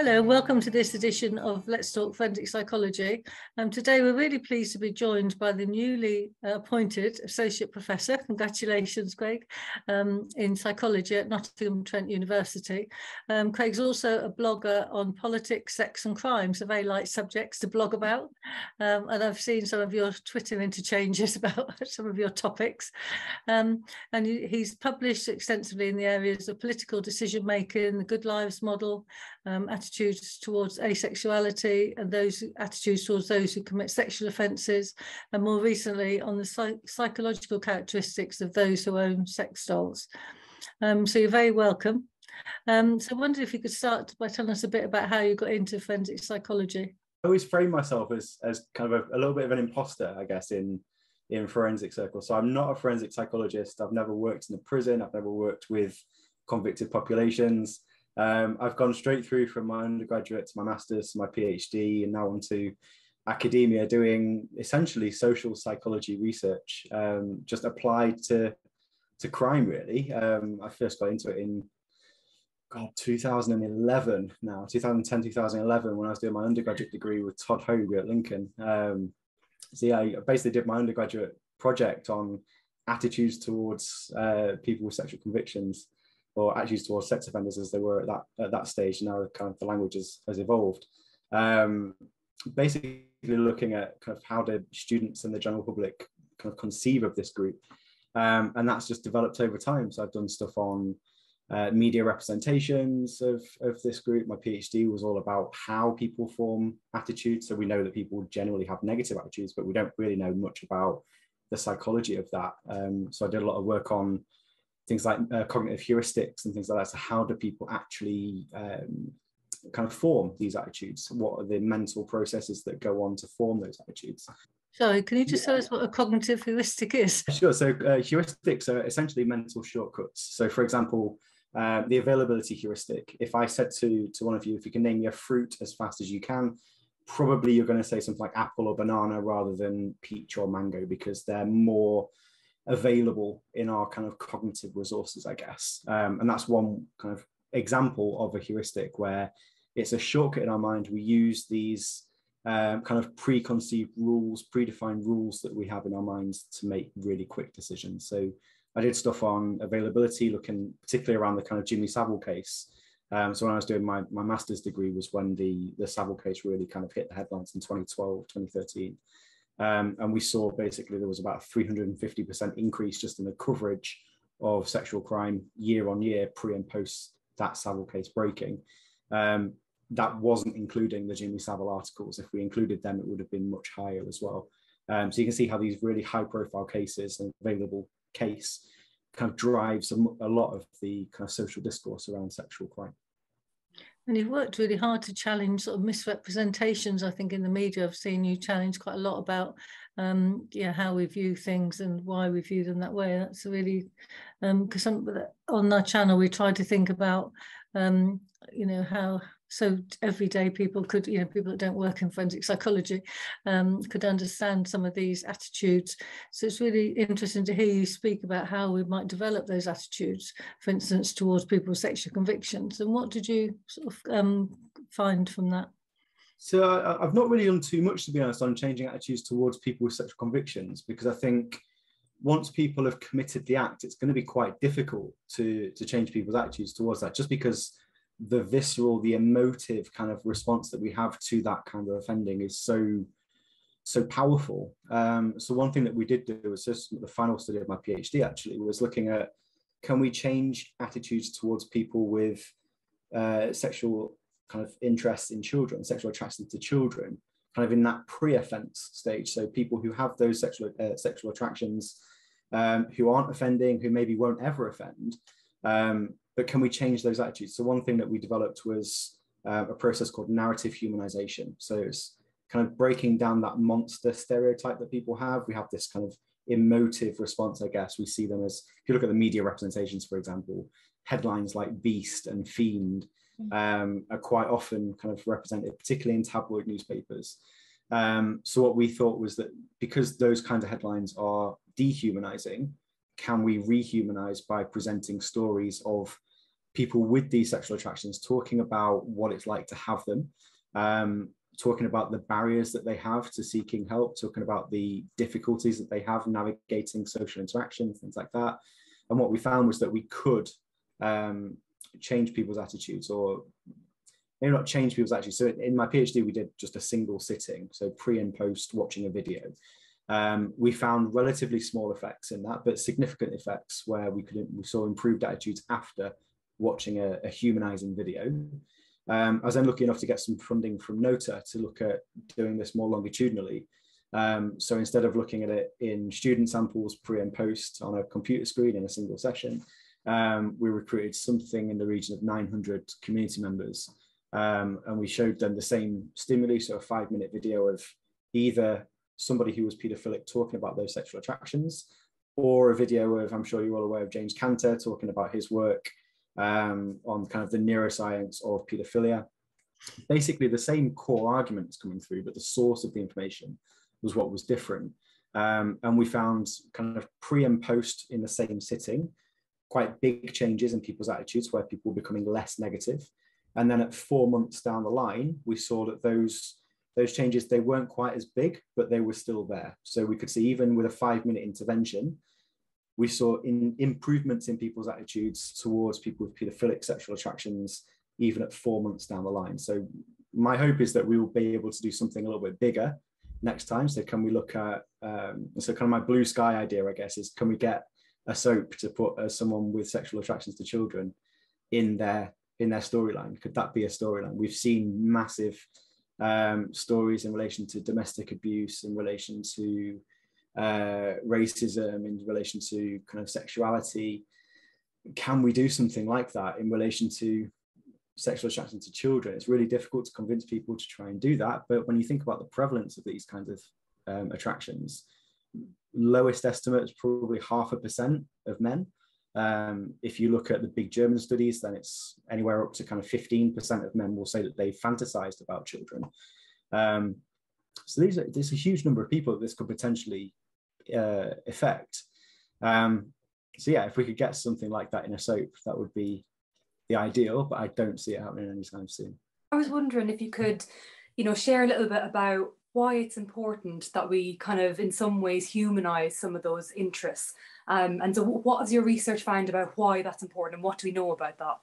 Hello, welcome to this edition of Let's Talk Forensic Psychology. Um, today we're really pleased to be joined by the newly appointed Associate Professor, congratulations Craig, um, in Psychology at Nottingham Trent University. Um, Craig's also a blogger on politics, sex and crime, so very light subjects to blog about. Um, and I've seen some of your Twitter interchanges about some of your topics. Um, and he's published extensively in the areas of political decision making, the Good Lives model, um, attitudes towards asexuality and those attitudes towards those who commit sexual offences, and more recently on the psych psychological characteristics of those who own sex dolls. Um, so you're very welcome. Um, so I wondered if you could start by telling us a bit about how you got into forensic psychology. I always frame myself as, as kind of a, a little bit of an imposter, I guess, in in forensic circles. So I'm not a forensic psychologist. I've never worked in a prison. I've never worked with convicted populations. Um, I've gone straight through from my undergraduate to my master's to my PhD and now on to academia doing essentially social psychology research, um, just applied to, to crime really. Um, I first got into it in God, 2011 now, 2010, 2011, when I was doing my undergraduate degree with Todd Hogue at Lincoln. Um, so yeah, I basically did my undergraduate project on attitudes towards uh, people with sexual convictions or attitudes towards sex offenders as they were at that at that stage. Now kind of the language has, has evolved. Um, basically looking at kind of how did students and the general public kind of conceive of this group. Um, and that's just developed over time. So I've done stuff on uh, media representations of, of this group. My PhD was all about how people form attitudes. So we know that people generally have negative attitudes, but we don't really know much about the psychology of that. Um, so I did a lot of work on things like uh, cognitive heuristics and things like that. So how do people actually um, kind of form these attitudes? What are the mental processes that go on to form those attitudes? Sorry, can you just yeah. tell us what a cognitive heuristic is? Sure. So uh, heuristics are essentially mental shortcuts. So for example, uh, the availability heuristic. If I said to, to one of you, if you can name your fruit as fast as you can, probably you're going to say something like apple or banana rather than peach or mango because they're more available in our kind of cognitive resources, I guess. Um, and that's one kind of example of a heuristic where it's a shortcut in our mind. We use these um, kind of preconceived rules, predefined rules that we have in our minds to make really quick decisions. So I did stuff on availability, looking particularly around the kind of Jimmy Savile case. Um, so when I was doing my, my master's degree was when the, the Savile case really kind of hit the headlines in 2012, 2013. Um, and we saw basically there was about a 350% increase just in the coverage of sexual crime year on year, pre and post that Savile case breaking. Um, that wasn't including the Jimmy Savile articles. If we included them, it would have been much higher as well. Um, so you can see how these really high profile cases and available case kind of drives a, a lot of the kind of social discourse around sexual crime. And you've worked really hard to challenge sort of misrepresentations. I think in the media, I've seen you challenge quite a lot about, um, yeah, how we view things and why we view them that way. That's really because um, on our channel we try to think about, um, you know, how so everyday people could, you know, people that don't work in forensic psychology um, could understand some of these attitudes. So it's really interesting to hear you speak about how we might develop those attitudes, for instance, towards people with sexual convictions. And what did you sort of um, find from that? So I've not really done too much, to be honest, on changing attitudes towards people with sexual convictions, because I think once people have committed the act, it's going to be quite difficult to to change people's attitudes towards that, just because the visceral, the emotive kind of response that we have to that kind of offending is so so powerful. Um, so one thing that we did do was just the final study of my PhD actually was looking at can we change attitudes towards people with uh, sexual kind of interest in children, sexual attraction to children, kind of in that pre-offense stage. So people who have those sexual uh, sexual attractions, um, who aren't offending, who maybe won't ever offend, um, but can we change those attitudes? So one thing that we developed was uh, a process called narrative humanization. So it's kind of breaking down that monster stereotype that people have. We have this kind of emotive response, I guess. We see them as, if you look at the media representations, for example, headlines like Beast and Fiend mm. um, are quite often kind of represented, particularly in tabloid newspapers. Um, so what we thought was that because those kinds of headlines are dehumanizing, can we rehumanize by presenting stories of people with these sexual attractions talking about what it's like to have them, um, talking about the barriers that they have to seeking help, talking about the difficulties that they have navigating social interaction, things like that. And what we found was that we could um, change people's attitudes or maybe not change people's attitudes. So in my PhD, we did just a single sitting, so pre and post watching a video. Um, we found relatively small effects in that, but significant effects where we could we saw improved attitudes after watching a, a humanizing video. Um, I was then lucky enough to get some funding from NOTA to look at doing this more longitudinally. Um, so instead of looking at it in student samples pre and post on a computer screen in a single session, um, we recruited something in the region of 900 community members. Um, and we showed them the same stimuli, so a five minute video of either somebody who was paedophilic talking about those sexual attractions, or a video of, I'm sure you're all aware of James Cantor talking about his work um, on kind of the neuroscience of paedophilia. Basically, the same core arguments coming through, but the source of the information was what was different. Um, and we found kind of pre and post in the same sitting, quite big changes in people's attitudes where people were becoming less negative. And then at four months down the line, we saw that those those changes they weren't quite as big, but they were still there. So we could see even with a five minute intervention, we saw in improvements in people's attitudes towards people with paedophilic sexual attractions, even at four months down the line. So my hope is that we will be able to do something a little bit bigger next time. So can we look at, um, so kind of my blue sky idea, I guess, is can we get a soap to put uh, someone with sexual attractions to children in their in their storyline? Could that be a storyline? We've seen massive um, stories in relation to domestic abuse, in relation to uh, racism, in relation to kind of sexuality. Can we do something like that in relation to sexual attraction to children? It's really difficult to convince people to try and do that. But when you think about the prevalence of these kinds of um, attractions, lowest estimate is probably half a percent of men. Um, if you look at the big German studies, then it's anywhere up to kind of 15% of men will say that they fantasized about children. Um, so these are, there's a huge number of people that this could potentially uh, affect. Um, so yeah, if we could get something like that in a soap, that would be the ideal, but I don't see it happening anytime soon. I was wondering if you could, you know, share a little bit about why it's important that we kind of in some ways humanize some of those interests um, and so what has your research found about why that's important and what do we know about that?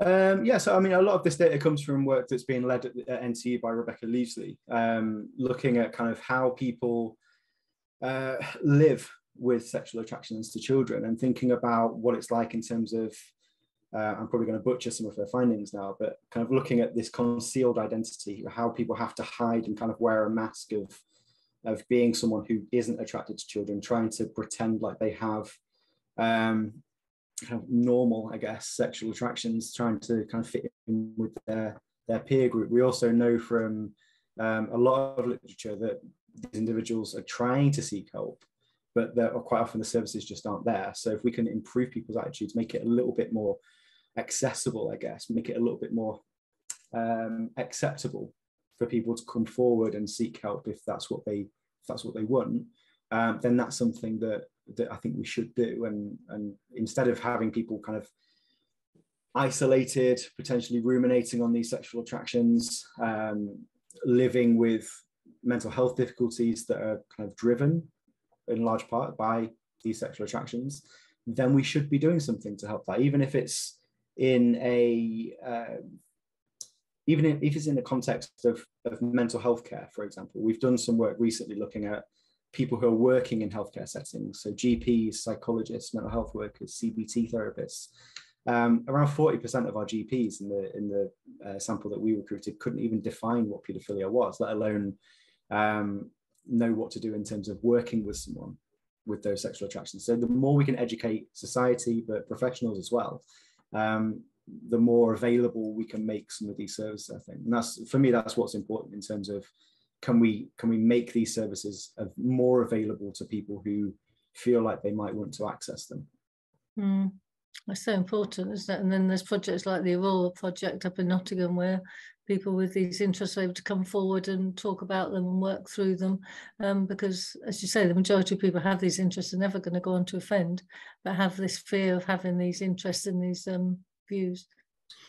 Um, yeah, so I mean, a lot of this data comes from work that's being led at, at NTU by Rebecca Lievesley, um, looking at kind of how people uh, live with sexual attractions to children and thinking about what it's like in terms of uh, I'm probably going to butcher some of her findings now, but kind of looking at this concealed identity, how people have to hide and kind of wear a mask of, of being someone who isn't attracted to children, trying to pretend like they have um, kind of normal, I guess, sexual attractions, trying to kind of fit in with their, their peer group. We also know from um, a lot of literature that these individuals are trying to seek help, but that quite often the services just aren't there. So if we can improve people's attitudes, make it a little bit more accessible, I guess, make it a little bit more um, acceptable for people to come forward and seek help if that's what they if that's what they want, um, then that's something that that I think we should do. And and instead of having people kind of isolated, potentially ruminating on these sexual attractions, um, living with mental health difficulties that are kind of driven in large part by these sexual attractions, then we should be doing something to help that, even if it's in a uh, even if it's in the context of, of mental health care, for example, we've done some work recently looking at people who are working in healthcare settings, so GPs, psychologists, mental health workers, CBT therapists. Um, around 40% of our GPs in the in the uh, sample that we recruited couldn't even define what paedophilia was, let alone um, know what to do in terms of working with someone with those sexual attractions. So the more we can educate society, but professionals as well, um, the more available we can make some of these services. I think, and that's for me, that's what's important in terms of can we can we make these services more available to people who feel like they might want to access them. Mm. That's so important, isn't it? And then there's projects like the Aurora project up in Nottingham where people with these interests are able to come forward and talk about them and work through them. Um, because, as you say, the majority of people have these interests are never going to go on to offend, but have this fear of having these interests and these um, views.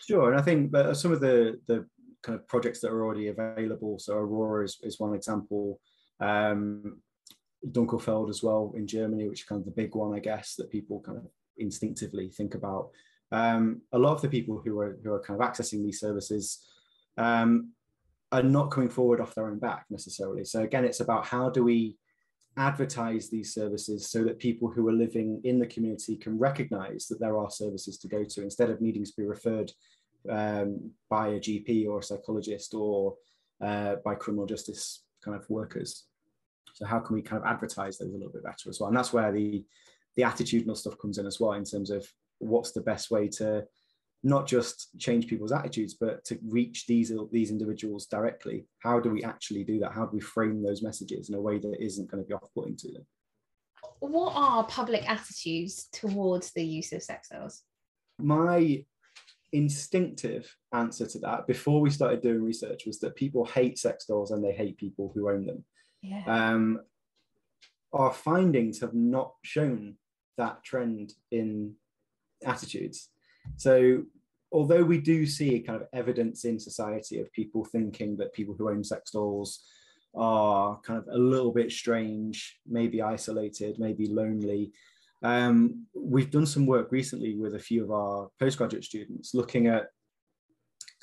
Sure, and I think that some of the the kind of projects that are already available. So Aurora is, is one example. Um, Dunkelfeld as well in Germany, which is kind of the big one, I guess, that people kind of instinctively think about. Um, a lot of the people who are who are kind of accessing these services um, are not coming forward off their own back necessarily. So again, it's about how do we advertise these services so that people who are living in the community can recognize that there are services to go to instead of needing to be referred um, by a GP or a psychologist or uh, by criminal justice kind of workers. So how can we kind of advertise those a little bit better as well? And that's where the the attitudinal stuff comes in as well in terms of what's the best way to not just change people's attitudes, but to reach these these individuals directly. How do we actually do that? How do we frame those messages in a way that isn't going to be off-putting to them? What are public attitudes towards the use of sex dolls? My instinctive answer to that before we started doing research was that people hate sex dolls and they hate people who own them. Yeah. Um, our findings have not shown that trend in attitudes. So, although we do see kind of evidence in society of people thinking that people who own sex dolls are kind of a little bit strange, maybe isolated, maybe lonely, um, we've done some work recently with a few of our postgraduate students looking at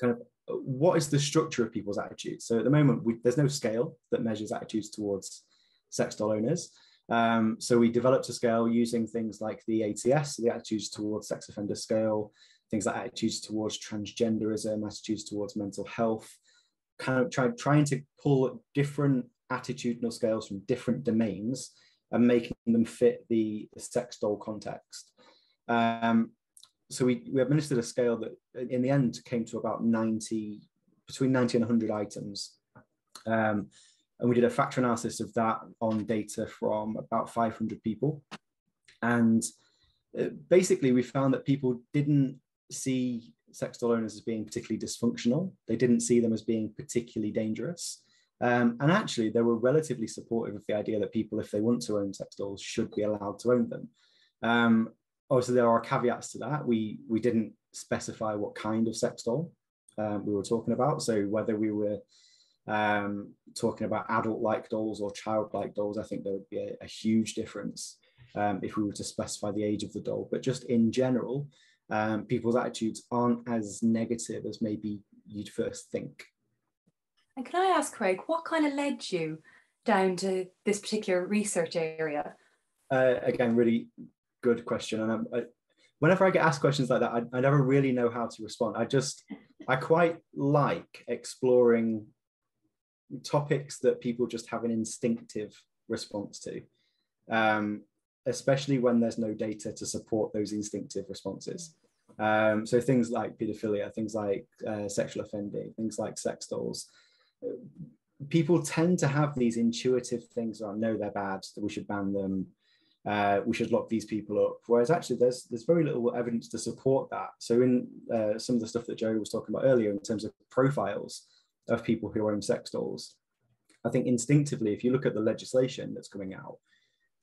kind of what is the structure of people's attitudes. So at the moment, we, there's no scale that measures attitudes towards sex doll owners. Um, so we developed a scale using things like the ATS, the attitudes towards sex offender scale, things like attitudes towards transgenderism, attitudes towards mental health, kind of try, trying to pull different attitudinal scales from different domains and making them fit the, the sex doll context. Um, so we, we administered a scale that in the end came to about 90, between 90 and 100 items. Um, and we did a factor analysis of that on data from about 500 people. And uh, basically we found that people didn't see sex doll owners as being particularly dysfunctional. They didn't see them as being particularly dangerous. Um, and actually, they were relatively supportive of the idea that people, if they want to own sex dolls, should be allowed to own them. Um, obviously, there are caveats to that. We we didn't specify what kind of sex doll um, we were talking about. So whether we were um, talking about adult-like dolls or child-like dolls, I think there would be a, a huge difference um, if we were to specify the age of the doll. But just in general, um, people's attitudes aren't as negative as maybe you'd first think. And can I ask, Craig, what kind of led you down to this particular research area? Uh, again, really good question. And I, whenever I get asked questions like that, I, I never really know how to respond. I just, I quite like exploring topics that people just have an instinctive response to, um, especially when there's no data to support those instinctive responses. Um, so things like pedophilia, things like uh, sexual offending, things like sex dolls, people tend to have these intuitive things around no they're bad that we should ban them uh, we should lock these people up whereas actually there's there's very little evidence to support that so in uh, some of the stuff that joe was talking about earlier in terms of profiles of people who own sex dolls i think instinctively if you look at the legislation that's coming out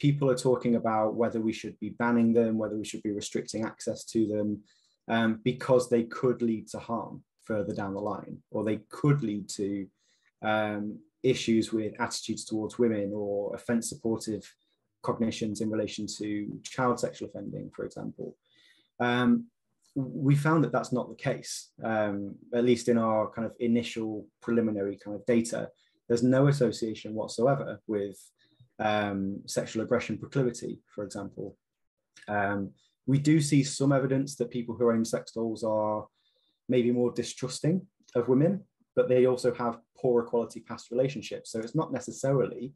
people are talking about whether we should be banning them whether we should be restricting access to them um, because they could lead to harm further down the line or they could lead to um, issues with attitudes towards women or offence supportive cognitions in relation to child sexual offending, for example. Um, we found that that's not the case, um, at least in our kind of initial preliminary kind of data. There's no association whatsoever with um, sexual aggression proclivity, for example. Um, we do see some evidence that people who own sex dolls are maybe more distrusting of women, but they also have poorer quality past relationships. So it's not necessarily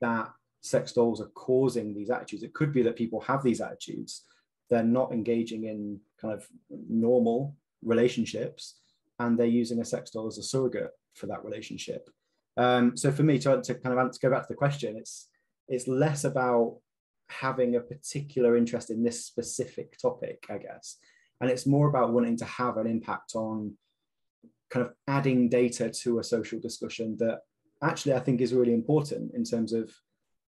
that sex dolls are causing these attitudes. It could be that people have these attitudes, they're not engaging in kind of normal relationships, and they're using a sex doll as a surrogate for that relationship. Um, so for me, to, to kind of to go back to the question, it's it's less about having a particular interest in this specific topic, I guess, and it's more about wanting to have an impact on kind of adding data to a social discussion that actually I think is really important in terms of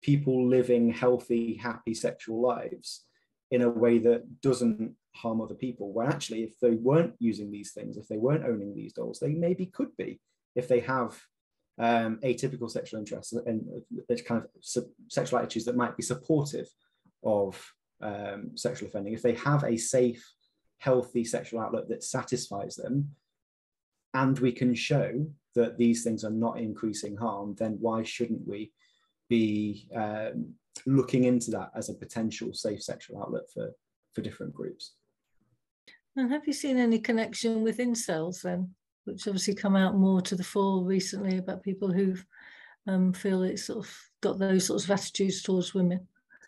people living healthy, happy sexual lives in a way that doesn't harm other people. When actually, if they weren't using these things, if they weren't owning these dolls, they maybe could be if they have um, atypical sexual interests and uh, kind of sexual attitudes that might be supportive of um, sexual offending. If they have a safe, healthy sexual outlet that satisfies them, and we can show that these things are not increasing harm, then why shouldn't we be um, looking into that as a potential safe sexual outlet for, for different groups? And have you seen any connection with incels then, which obviously come out more to the fore recently about people who um, feel it's sort of got those sorts of attitudes towards women?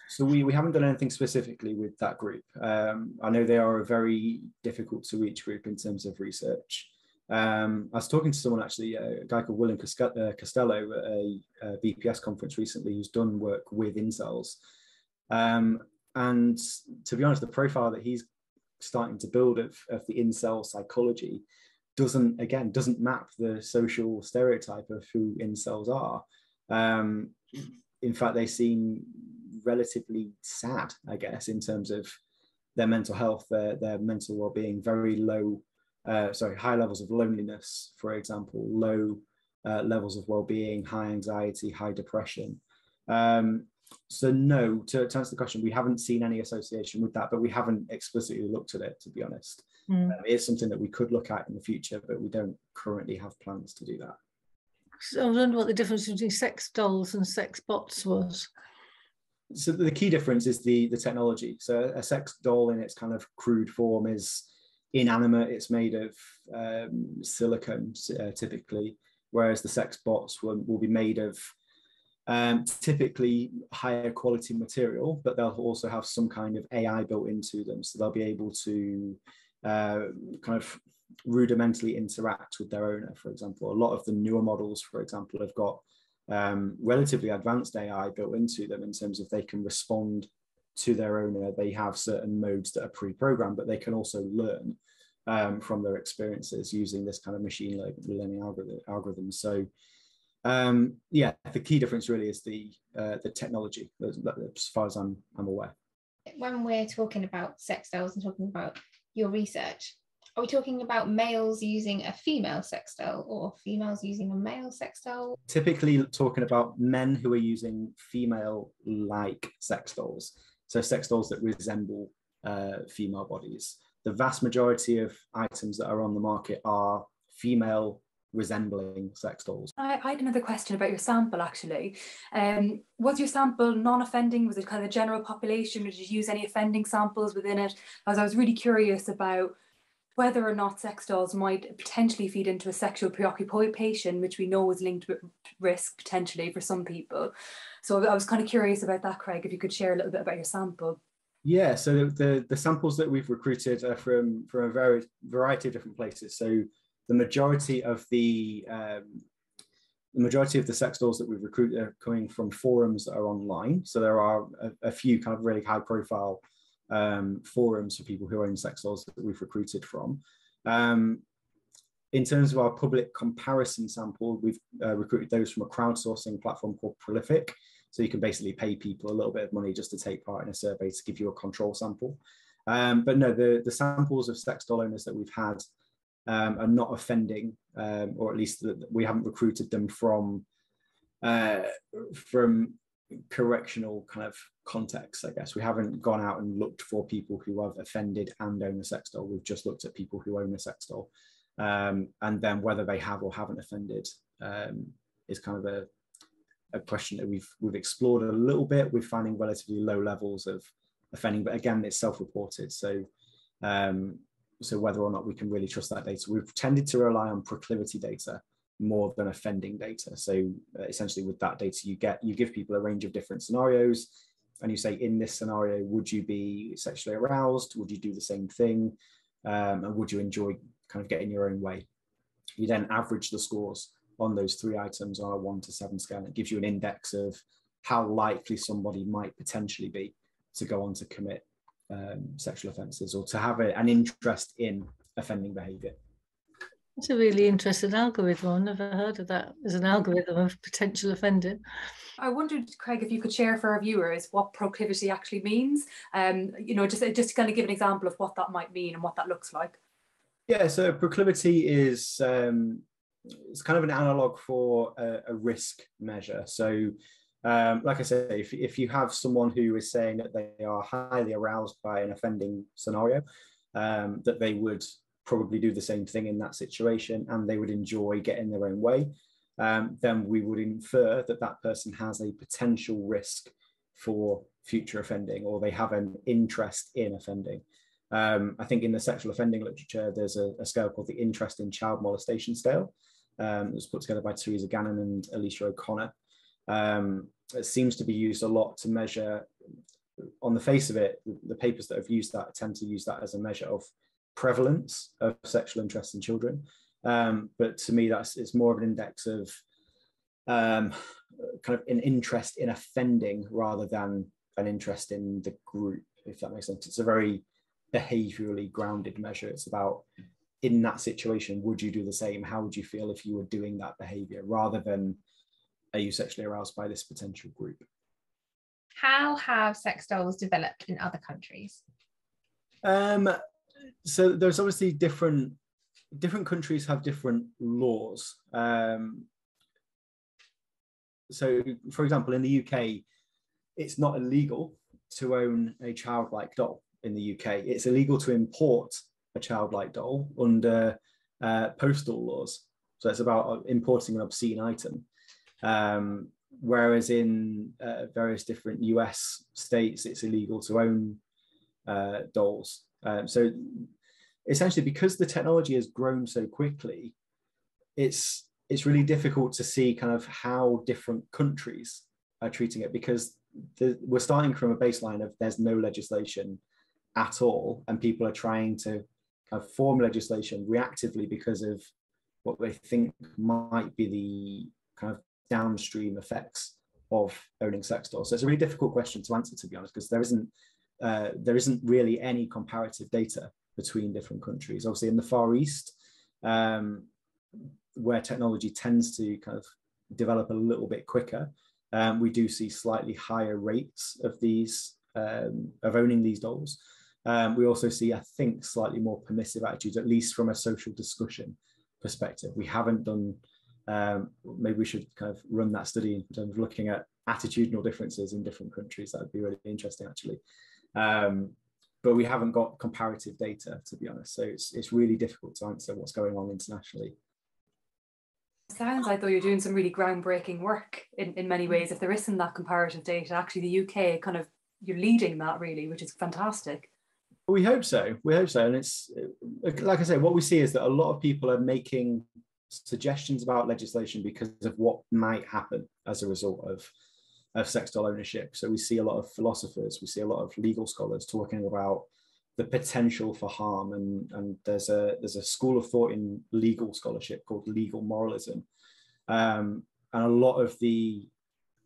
So we, we haven't done anything specifically with that group. Um, I know they are a very difficult to reach group in terms of research. Um, I was talking to someone actually, uh, a guy called William uh, Costello at a, a, BPS conference recently, who's done work with incels. Um, and to be honest, the profile that he's starting to build of, of the incel psychology doesn't, again, doesn't map the social stereotype of who incels are. Um, in fact, they seem relatively sad, I guess, in terms of their mental health, their, their mental well-being, very low uh, sorry, high levels of loneliness, for example, low uh, levels of well-being, high anxiety, high depression. Um, so no, to, to, answer the question, we haven't seen any association with that, but we haven't explicitly looked at it, to be honest. Mm. Um, it is something that we could look at in the future, but we don't currently have plans to do that. So I wonder what the difference between sex dolls and sex bots was. So the key difference is the the technology. So a sex doll in its kind of crude form is inanimate, it's made of um, silicone uh, typically, whereas the sex bots will, will be made of um, typically higher quality material, but they'll also have some kind of AI built into them. So they'll be able to uh, kind of rudimentally interact with their owner, for example. A lot of the newer models, for example, have got um, relatively advanced AI built into them in terms of they can respond to their owner. They have certain modes that are pre-programmed, but they can also learn um, from their experiences using this kind of machine learning algorithm, algorithms. So um, yeah, the key difference really is the uh, the technology, as, as far as I'm I'm aware. When we're talking about sex dolls and talking about your research, are we talking about males using a female sex doll or females using a male sex doll? Typically, talking about men who are using female like sex dolls so sex dolls that resemble uh, female bodies. The vast majority of items that are on the market are female resembling sex dolls. I, I, had another question about your sample actually. Um, was your sample non-offending? Was it kind of the general population? Did you use any offending samples within it? As I was really curious about whether or not sex dolls might potentially feed into a sexual preoccupation, which we know is linked with risk potentially for some people. So I was kind of curious about that, Craig, if you could share a little bit about your sample. Yeah, so the, the samples that we've recruited are from, from a very variety of different places. So the majority of the um, the majority of the sex dolls that we've recruited are coming from forums that are online. So there are a, a few kind of really high profile um, forums for people who own sex dolls that we've recruited from. Um, in terms of our public comparison sample, we've uh, recruited those from a crowdsourcing platform called Prolific. So you can basically pay people a little bit of money just to take part in a survey to give you a control sample. Um, but no, the, the samples of sex doll owners that we've had um, are not offending, um, or at least the, we haven't recruited them from uh, from correctional kind of context, I guess. We haven't gone out and looked for people who have offended and own a sex doll. We've just looked at people who own a sex doll. Um, and then whether they have or haven't offended um, is kind of a, a question that we've we've explored a little bit. We're finding relatively low levels of offending, but again, it's self-reported. So um, so whether or not we can really trust that data. We've tended to rely on proclivity data more than offending data. So uh, essentially with that data, you get, you give people a range of different scenarios and you say, in this scenario, would you be sexually aroused? Would you do the same thing? Um, and would you enjoy kind of getting your own way? You then average the scores on those three items on a one to seven scale. It gives you an index of how likely somebody might potentially be to go on to commit um, sexual offences or to have a, an interest in offending behaviour. It's a really interesting algorithm. I've never heard of that as an algorithm of potential offending. I wondered, Craig, if you could share for our viewers what proclivity actually means. Um, you know, just just to kind of give an example of what that might mean and what that looks like. Yeah, so proclivity is um, it's kind of an analog for a, a risk measure. So, um, like I say, if, if you have someone who is saying that they are highly aroused by an offending scenario, um, that they would probably do the same thing in that situation and they would enjoy getting their own way, um, then we would infer that that person has a potential risk for future offending or they have an interest in offending. Um, I think in the sexual offending literature, there's a, a, scale called the Interest in Child Molestation Scale. Um, it was put together by Theresa Gannon and Alicia O'Connor. Um, it seems to be used a lot to measure, on the face of it, the papers that have used that tend to use that as a measure of prevalence of sexual interest in children. Um, but to me, that's it's more of an index of um, kind of an interest in offending rather than an interest in the group, if that makes sense. It's a very behaviorally grounded measure. It's about in that situation, would you do the same? How would you feel if you were doing that behavior rather than are you sexually aroused by this potential group? How have sex dolls developed in other countries? Um, so there's obviously different different countries have different laws. Um, so, for example, in the UK, it's not illegal to own a childlike doll in the UK. It's illegal to import a childlike doll under uh, postal laws. So it's about importing an obscene item. Um, whereas in uh, various different US states, it's illegal to own uh, dolls. Um, so essentially, because the technology has grown so quickly, it's it's really difficult to see kind of how different countries are treating it because the, we're starting from a baseline of there's no legislation at all, and people are trying to kind of form legislation reactively because of what they think might be the kind of downstream effects of owning sex dolls. So it's a really difficult question to answer, to be honest, because there isn't uh, there isn't really any comparative data between different countries. Obviously, in the Far East, um, where technology tends to kind of develop a little bit quicker, um, we do see slightly higher rates of these um, of owning these dolls. Um, we also see, I think, slightly more permissive attitudes, at least from a social discussion perspective. We haven't done. Um, maybe we should kind of run that study in terms of looking at attitudinal differences in different countries. That would be really interesting, actually. Um, but we haven't got comparative data, to be honest. So it's, it's really difficult to answer what's going on internationally. Sounds like though you're doing some really groundbreaking work in, in many ways. If there isn't that comparative data, actually the UK kind of you're leading that really, which is fantastic. We hope so. We hope so. And it's like I say, what we see is that a lot of people are making suggestions about legislation because of what might happen as a result of of sex doll ownership. So we see a lot of philosophers, we see a lot of legal scholars talking about the potential for harm, and and there's a there's a school of thought in legal scholarship called legal moralism, um, and a lot of the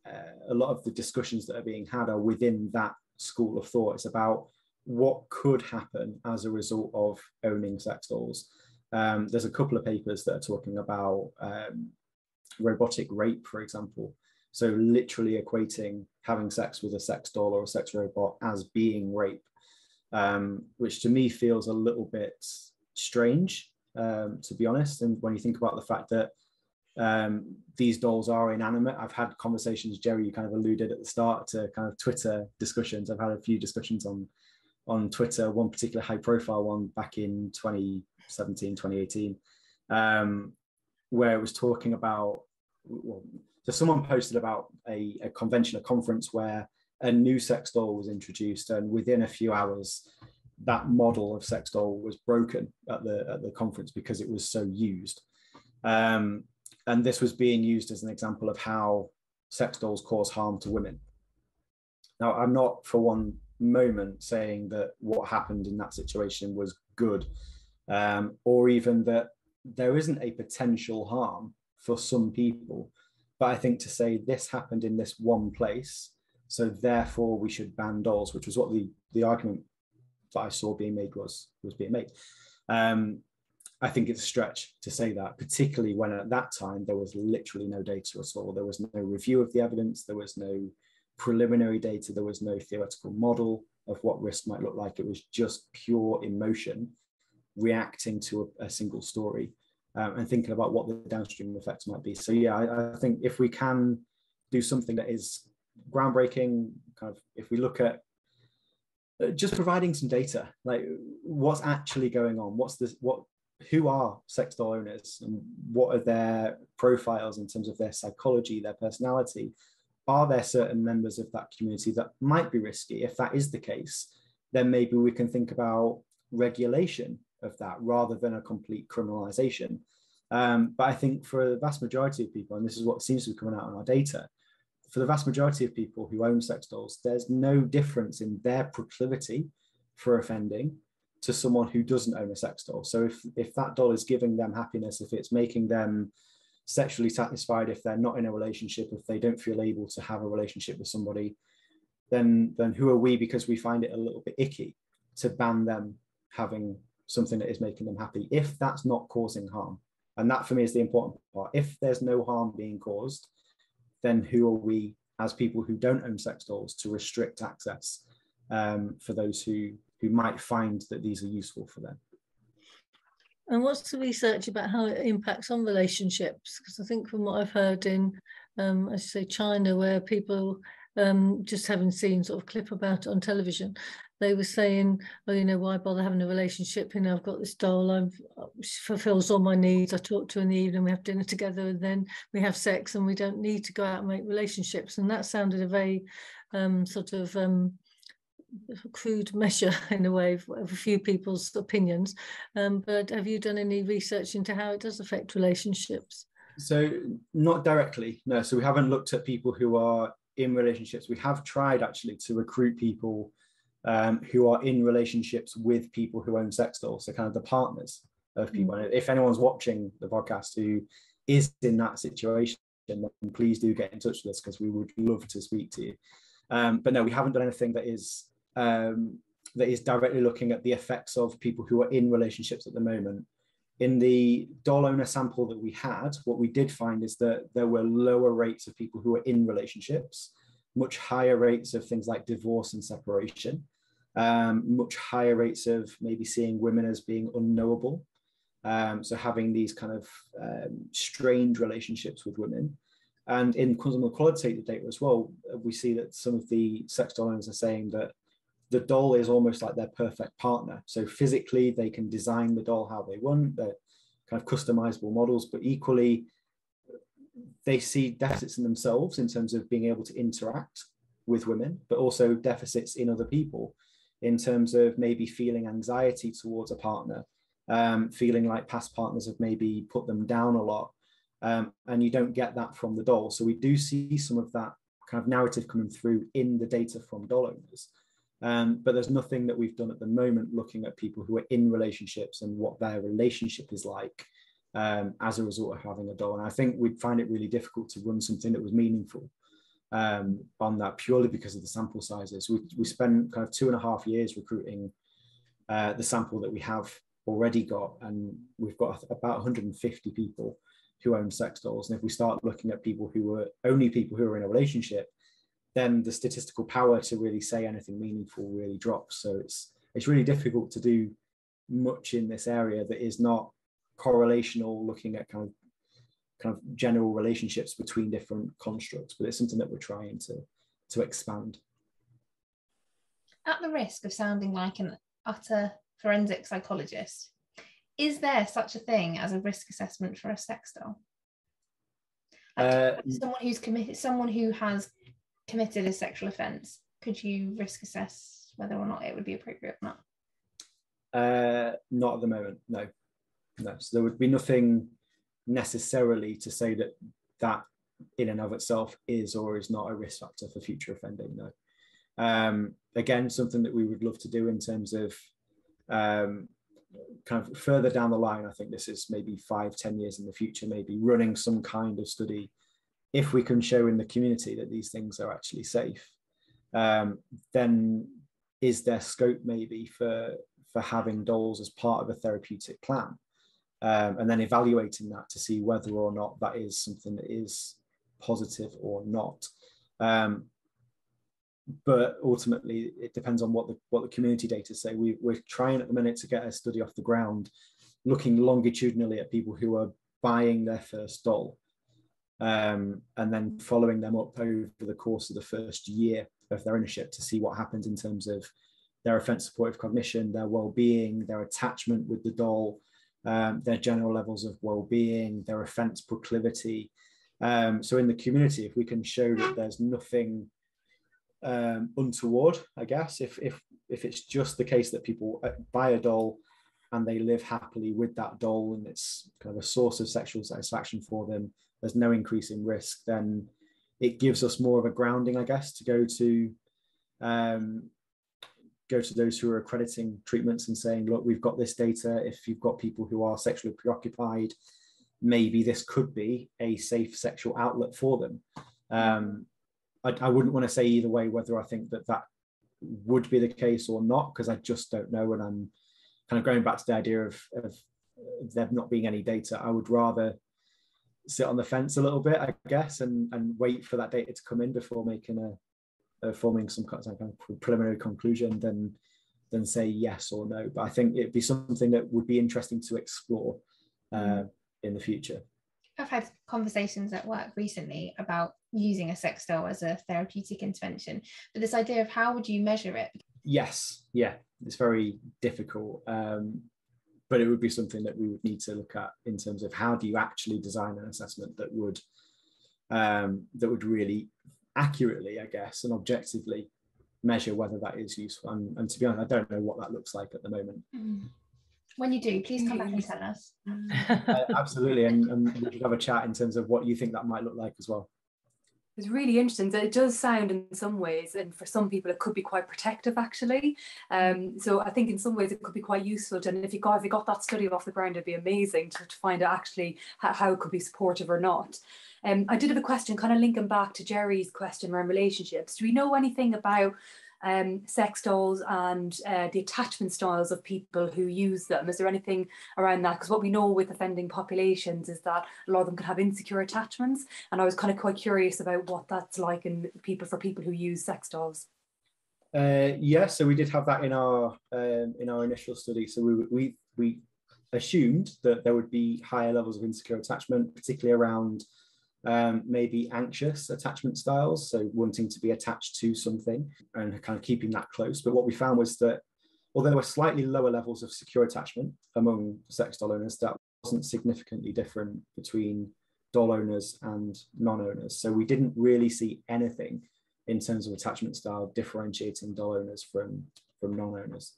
uh, a lot of the discussions that are being had are within that school of thought. It's about what could happen as a result of owning sex dolls. Um, there's a couple of papers that are talking about um, robotic rape, for example, so literally equating having sex with a sex doll or a sex robot as being rape, um, which to me feels a little bit strange, um, to be honest. And when you think about the fact that um, these dolls are inanimate, I've had conversations, Jerry, you kind of alluded at the start to kind of Twitter discussions. I've had a few discussions on on Twitter, one particular high profile one back in 2017, 2018, um, where it was talking about well, so someone posted about a, a convention, a conference where a new sex doll was introduced, and within a few hours, that model of sex doll was broken at the at the conference because it was so used. Um, and this was being used as an example of how sex dolls cause harm to women. Now, I'm not for one moment saying that what happened in that situation was good, um, or even that there isn't a potential harm for some people. But I think to say this happened in this one place, so therefore we should ban dolls, which was what the, the argument that I saw being made was was being made. Um, I think it's a stretch to say that, particularly when at that time there was literally no data at all. There was no review of the evidence, there was no preliminary data, there was no theoretical model of what risk might look like. It was just pure emotion reacting to a, a single story um, and thinking about what the downstream effects might be. So yeah, I, I, think if we can do something that is groundbreaking, kind of if we look at uh, just providing some data, like what's actually going on, what's this, what, who are sex doll owners and what are their profiles in terms of their psychology, their personality? Are there certain members of that community that might be risky? If that is the case, then maybe we can think about regulation of that rather than a complete criminalization. Um, but I think for the vast majority of people, and this is what seems to be coming out in our data, for the vast majority of people who own sex dolls, there's no difference in their proclivity for offending to someone who doesn't own a sex doll. So if if that doll is giving them happiness, if it's making them sexually satisfied, if they're not in a relationship, if they don't feel able to have a relationship with somebody, then then who are we because we find it a little bit icky to ban them having something that is making them happy if that's not causing harm. And that for me is the important part. If there's no harm being caused, then who are we as people who don't own sex dolls to restrict access um, for those who who might find that these are useful for them? And what's the research about how it impacts on relationships? Because I think from what I've heard in, um, you say, China, where people um, just having seen sort of clip about it on television, they were saying, well, you know, why bother having a relationship? You know, I've got this doll, I've she fulfills all my needs. I talk to her in the evening, we have dinner together, and then we have sex, and we don't need to go out and make relationships. And that sounded a very um, sort of um, crude measure in a way of, of a few people's opinions. Um, but have you done any research into how it does affect relationships? So not directly, no. So we haven't looked at people who are in relationships. We have tried actually to recruit people um, who are in relationships with people who own sex dolls, so kind of the partners of people. Mm. And if anyone's watching the podcast who is in that situation, then please do get in touch with us because we would love to speak to you. Um, but no, we haven't done anything that is um, that is directly looking at the effects of people who are in relationships at the moment. In the doll owner sample that we had, what we did find is that there were lower rates of people who were in relationships, much higher rates of things like divorce and separation, um, much higher rates of maybe seeing women as being unknowable. Um, so having these kind of um, strained relationships with women. And in consumer qualitative data as well, we see that some of the sex owners are saying that the doll is almost like their perfect partner. So physically, they can design the doll how they want. They're kind of customizable models, but equally, they see deficits in themselves in terms of being able to interact with women, but also deficits in other people in terms of maybe feeling anxiety towards a partner, um, feeling like past partners have maybe put them down a lot. Um, and you don't get that from the doll. So we do see some of that kind of narrative coming through in the data from doll owners. Um, but there's nothing that we've done at the moment looking at people who are in relationships and what their relationship is like um, as a result of having a doll. And I think we'd find it really difficult to run something that was meaningful um, on that purely because of the sample sizes. We, we spent kind of two and a half years recruiting uh, the sample that we have already got, and we've got about 150 people who own sex dolls. And if we start looking at people who are only people who are in a relationship, then the statistical power to really say anything meaningful really drops. So it's it's really difficult to do much in this area that is not correlational, looking at kind of kind of general relationships between different constructs. But it's something that we're trying to to expand. At the risk of sounding like an utter forensic psychologist, is there such a thing as a risk assessment for a sex doll? Like uh, someone who's committed, someone who has committed a sexual offence, could you risk assess whether or not it would be appropriate or not? Uh, not at the moment, no. No. So there would be nothing necessarily to say that that in and of itself is or is not a risk factor for future offending, no. Um, again, something that we would love to do in terms of um, kind of further down the line, I think this is maybe five, ten years in the future, maybe running some kind of study if we can show in the community that these things are actually safe, um, then is there scope maybe for for having dolls as part of a therapeutic plan? Um, and then evaluating that to see whether or not that is something that is positive or not. Um, but ultimately, it depends on what the what the community data say. We, we're trying at the minute to get a study off the ground, looking longitudinally at people who are buying their first doll, um, and then following them up over the course of the first year of their ownership to see what happens in terms of their offense supportive cognition, their well-being, their attachment with the doll, um, their general levels of well-being, their offense proclivity. Um, so in the community, if we can show that there's nothing um, untoward, I guess, if if if it's just the case that people uh, buy a doll and they live happily with that doll and it's kind of a source of sexual satisfaction for them, there's no increase in risk, then it gives us more of a grounding, I guess, to go to um, go to those who are accrediting treatments and saying, look, we've got this data. If you've got people who are sexually preoccupied, maybe this could be a safe sexual outlet for them. Um, I, I wouldn't want to say either way whether I think that that would be the case or not, because I just don't know. And I'm kind of going back to the idea of, of there not being any data. I would rather sit on the fence a little bit, I guess, and, and wait for that data to come in before making a uh, forming some kind of preliminary conclusion than than say yes or no. But I think it'd be something that would be interesting to explore uh, mm. in the future. I've had conversations at work recently about using a sex doll as a therapeutic intervention, but this idea of how would you measure it? Yes, yeah, it's very difficult. Um, but it would be something that we would need to look at in terms of how do you actually design an assessment that would um, that would really accurately, I guess, and objectively measure whether that is useful. And, and to be honest, I don't know what that looks like at the moment. Mm. When you do, please come back and tell us. uh, absolutely, and, and we should have a chat in terms of what you think that might look like as well. It's really interesting. It does sound in some ways, and for some people, it could be quite protective actually. Um, so I think in some ways it could be quite useful. And if you got if you got that study off the ground, it'd be amazing to, to find out actually how, how it could be supportive or not. Um, I did have a question, kind of linking back to Jerry's question around relationships. Do we know anything about um, sex dolls and uh, the attachment styles of people who use them? Is there anything around that? Because what we know with offending populations is that a lot of them can have insecure attachments, and I was kind of quite curious about what that's like in people for people who use sex dolls. Uh, yeah, so we did have that in our um, in our initial study. So we we we assumed that there would be higher levels of insecure attachment, particularly around um, maybe anxious attachment styles, so wanting to be attached to something and kind of keeping that close. But what we found was that although there were slightly lower levels of secure attachment among sex doll owners, that wasn't significantly different between doll owners and non-owners. So we didn't really see anything in terms of attachment style differentiating doll owners from, from non-owners.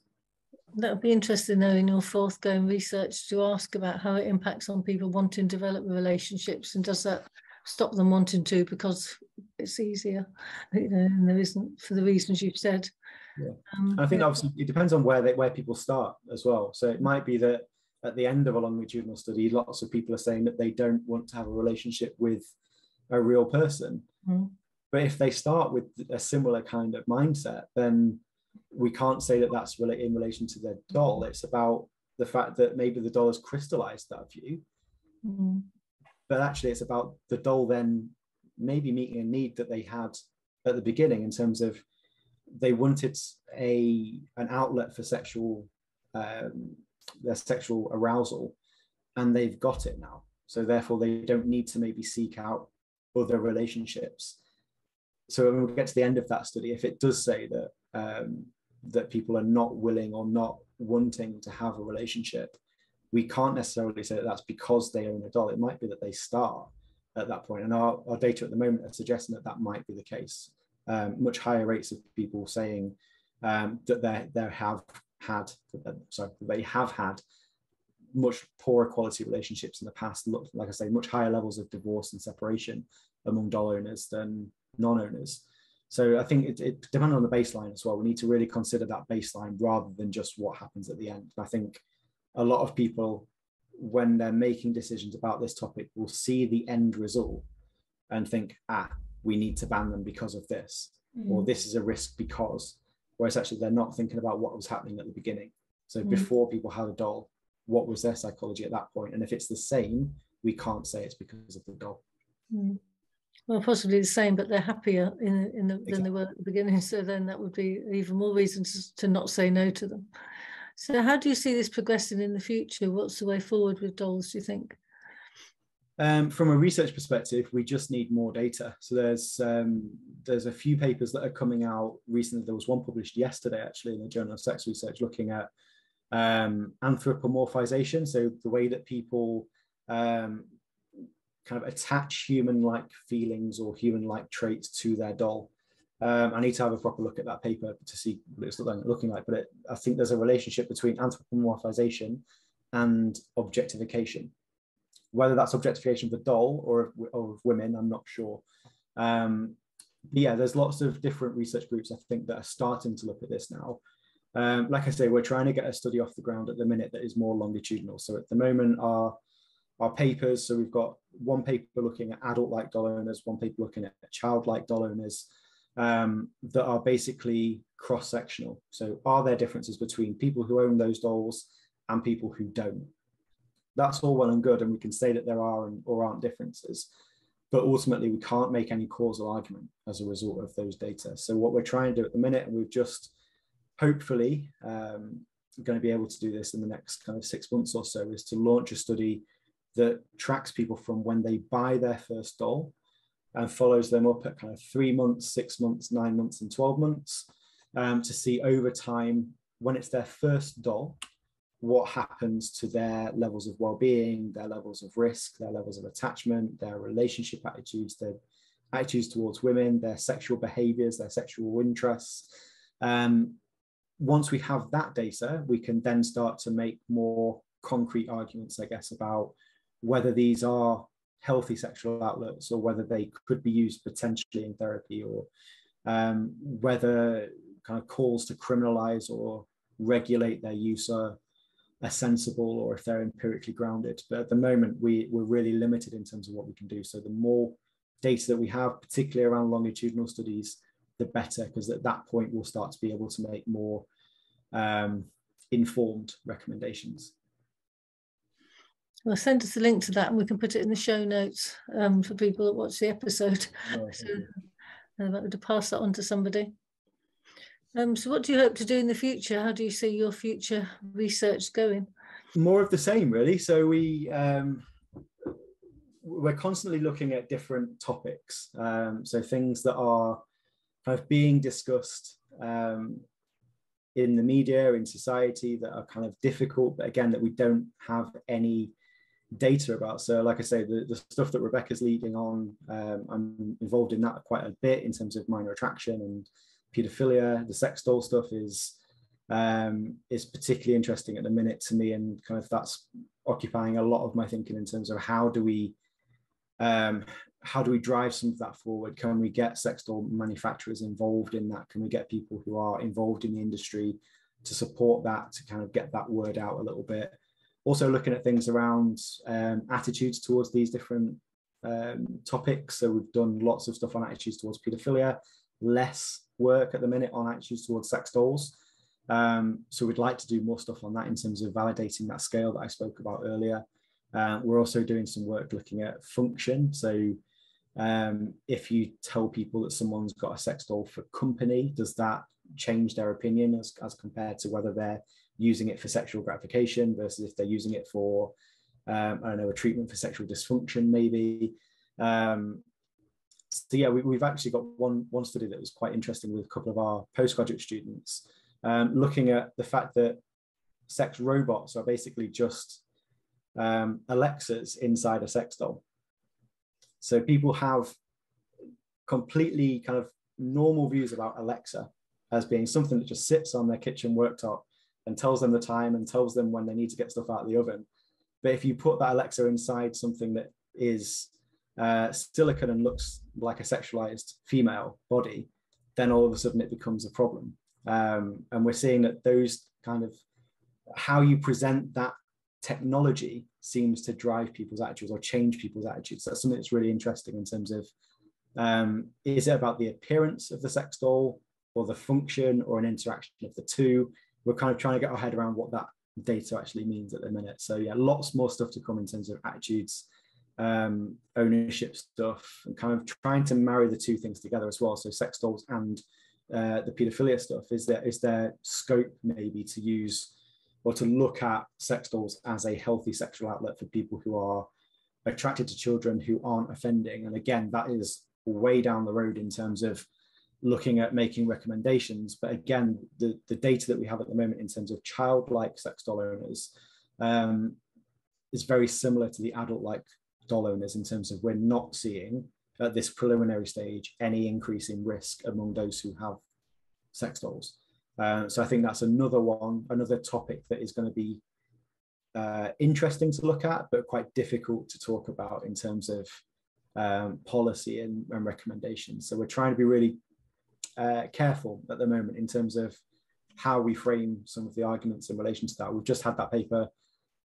That would be interesting though in your forthgoing research to ask about how it impacts on people wanting to develop relationships and does that stop them wanting to because it's easier, you know, and there isn't for the reasons you've said. Yeah. Um, I think obviously it depends on where they where people start as well. So it might be that at the end of a longitudinal study, lots of people are saying that they don't want to have a relationship with a real person. Mm. But if they start with a similar kind of mindset, then we can't say that that's really in relation to their doll. It's about the fact that maybe the doll has crystallized that view. Mm but actually it's about the doll then maybe meeting a need that they had at the beginning in terms of they wanted a an outlet for sexual um, their sexual arousal and they've got it now. So therefore they don't need to maybe seek out other relationships. So when we get to the end of that study if it does say that um, that people are not willing or not wanting to have a relationship we can't necessarily say that that's because they own a doll. It might be that they start at that point. And our, our data at the moment are suggesting that that might be the case. Um, much higher rates of people saying um, that they, they have had, uh, sorry, they have had much poorer quality relationships in the past. Look, like I say, much higher levels of divorce and separation among doll owners than non-owners. So I think it, it depends on the baseline as well. We need to really consider that baseline rather than just what happens at the end. I think a lot of people, when they're making decisions about this topic, will see the end result and think, ah, we need to ban them because of this, mm. or this is a risk because, whereas actually they're not thinking about what was happening at the beginning. So mm. before people had a doll, what was their psychology at that point. And if it's the same, we can't say it's because of the doll. Mm. Well, possibly the same, but they're happier in, in the, exactly. than they were at the beginning. So then that would be even more reason to, to not say no to them. So how do you see this progressing in the future? What's the way forward with dolls, do you think? Um, from a research perspective, we just need more data. So there's um, there's a few papers that are coming out recently. There was one published yesterday, actually, in the Journal of Sex Research, looking at um, anthropomorphization. So the way that people um, kind of attach human-like feelings or human-like traits to their doll. Um, I need to have a proper look at that paper to see what it's looking like. But it, I think there's a relationship between anthropomorphization and objectification whether that's objectification of the doll or of, or of women, I'm not sure. Um, yeah, there's lots of different research groups I think that are starting to look at this now. Um, like I say, we're trying to get a study off the ground at the minute that is more longitudinal. So at the moment, our our papers. So we've got one paper looking at adult-like doll owners, one paper looking at child-like doll owners um, that are basically cross-sectional. So are there differences between people who own those dolls and people who don't? that's all well and good, and we can say that there are or aren't differences. But ultimately, we can't make any causal argument as a result of those data. So, what we're trying to do at the minute, and we've just hopefully um, going to be able to do this in the next kind of six months or so, is to launch a study that tracks people from when they buy their first doll and follows them up at kind of three months, six months, nine months, and 12 months um, to see over time when it's their first doll what happens to their levels of well-being, their levels of risk, their levels of attachment, their relationship attitudes, their attitudes towards women, their sexual behaviors, their sexual interests. Um, once we have that data, we can then start to make more concrete arguments, I guess, about whether these are healthy sexual outlets or whether they could be used potentially in therapy or um, whether kind of calls to criminalize or regulate their use are are sensible or if they're empirically grounded. But at the moment, we, we're really limited in terms of what we can do. So the more data that we have, particularly around longitudinal studies, the better, because at that point, we'll start to be able to make more um, informed recommendations. Well, send us a link to that and we can put it in the show notes um, for people that watch the episode. Oh, so, uh, to pass that on to somebody. Um, so what do you hope to do in the future? How do you see your future research going? More of the same, really. So we um, we're constantly looking at different topics. Um, so things that are kind of being discussed um, in the media, in society, that are kind of difficult, but again, that we don't have any data about. So, like I say, the, the stuff that Rebecca's leading on, um, I'm involved in that quite a bit in terms of minor attraction and pedophilia, the sex doll stuff is um, is particularly interesting at the minute to me, and kind of that's occupying a lot of my thinking in terms of how do we um, how do we drive some of that forward? Can we get sex doll manufacturers involved in that? Can we get people who are involved in the industry to support that to kind of get that word out a little bit? Also, looking at things around um, attitudes towards these different um, topics. So we've done lots of stuff on attitudes towards pedophilia, less work at the minute on attitudes towards sex dolls. Um, so we'd like to do more stuff on that in terms of validating that scale that I spoke about earlier. Uh, we're also doing some work looking at function. So um, if you tell people that someone's got a sex doll for company, does that change their opinion as, as compared to whether they're using it for sexual gratification versus if they're using it for, um, I don't know, a treatment for sexual dysfunction, maybe. Um, so yeah, we, have actually got one one study that was quite interesting with a couple of our postgraduate students, um, looking at the fact that sex robots are basically just um, Alexas inside a sex doll. So people have completely kind of normal views about Alexa as being something that just sits on their kitchen worktop and tells them the time and tells them when they need to get stuff out of the oven. But if you put that Alexa inside something that is uh, silicon and looks like a sexualized female body, then all of a sudden it becomes a problem. Um, and we're seeing that those kind of how you present that technology seems to drive people's attitudes or change people's attitudes. That's something that's really interesting in terms of um, is it about the appearance of the sex doll or the function or an interaction of the two? We're kind of trying to get our head around what that data actually means at the minute. So yeah, lots more stuff to come in terms of attitudes, um, ownership stuff, and kind of trying to marry the two things together as well. So sex dolls and uh, the paedophilia stuff. Is there is there scope maybe to use or to look at sex dolls as a healthy sexual outlet for people who are attracted to children who aren't offending? And again, that is way down the road in terms of looking at making recommendations. But again, the, the data that we have at the moment in terms of childlike sex doll owners um, is very similar to the adult-like doll owners in terms of we're not seeing at this preliminary stage any increase in risk among those who have sex dolls. Uh, so I think that's another one, another topic that is going to be uh, interesting to look at, but quite difficult to talk about in terms of um, policy and, and, recommendations. So we're trying to be really uh, careful at the moment in terms of how we frame some of the arguments in relation to that. We've just had that paper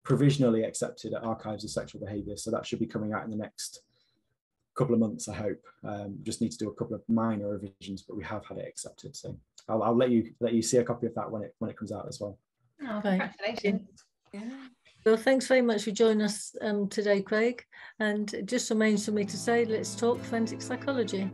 provisionally accepted at Archives of Sexual Behaviour, so that should be coming out in the next couple of months, I hope. Um, just need to do a couple of minor revisions, but we have had it accepted. So I'll, I'll let you let you see a copy of that when it when it comes out as well. Oh, congratulations. Yeah. Well, thanks very much for joining us um, today, Craig. And it just remains for me to say, let's talk forensic psychology.